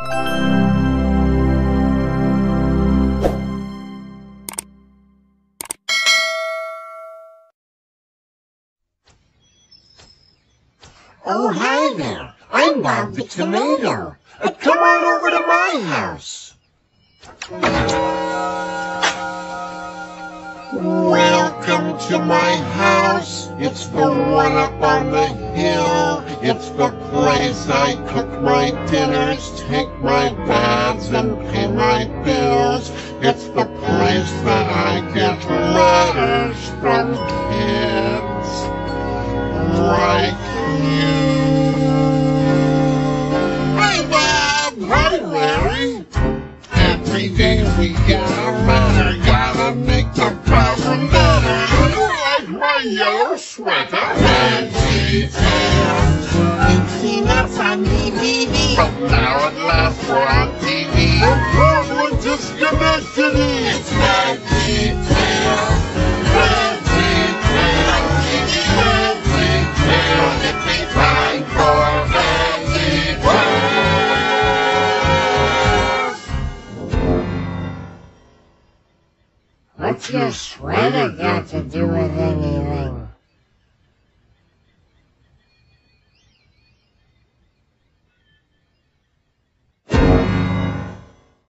Oh, hi there. I'm Bob the Tomato. Uh, come on over to my house. Welcome to my house. It's the one up on the hill. It's the place I cook my dinners, take my baths, and pay my bills. It's the place that I get letters from kids like you. Hi, Bob. Hi, Larry. Every day we get a letter. Gotta make the problem better. Do You like my yellow sweater? Veggie Tales. Now at last we're on TV. The problem disconnected. It's Veggie Tales. Veggie Tales. Veggie Tales. It's time for Veggie Tales. What's your sweater got to do with anything?